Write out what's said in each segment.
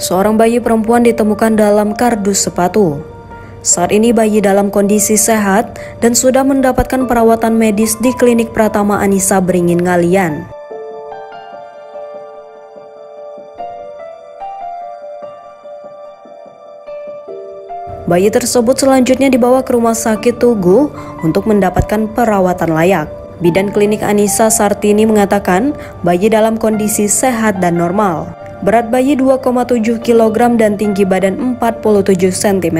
seorang bayi perempuan ditemukan dalam kardus sepatu. Saat ini bayi dalam kondisi sehat dan sudah mendapatkan perawatan medis di klinik Pratama Anissa Beringin Ngalian. Bayi tersebut selanjutnya dibawa ke rumah sakit Tugu untuk mendapatkan perawatan layak. Bidan klinik Anissa Sartini mengatakan bayi dalam kondisi sehat dan normal. Berat bayi 2,7 kg dan tinggi badan 47 cm.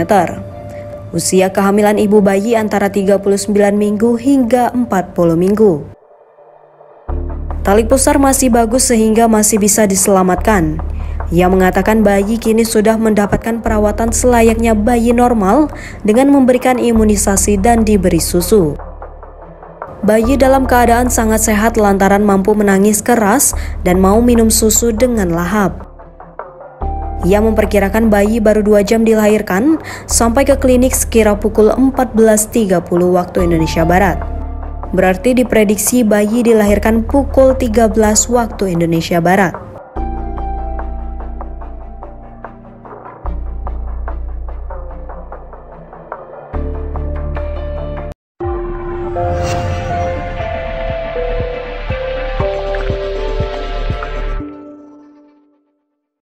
Usia kehamilan ibu bayi antara 39 minggu hingga 40 minggu. Tali pusar masih bagus sehingga masih bisa diselamatkan. Ia mengatakan bayi kini sudah mendapatkan perawatan selayaknya bayi normal dengan memberikan imunisasi dan diberi susu. Bayi dalam keadaan sangat sehat lantaran mampu menangis keras dan mau minum susu dengan lahap. Ia memperkirakan bayi baru dua jam dilahirkan sampai ke klinik sekira pukul 14.30 waktu Indonesia Barat. Berarti diprediksi bayi dilahirkan pukul 13 waktu Indonesia Barat. Thank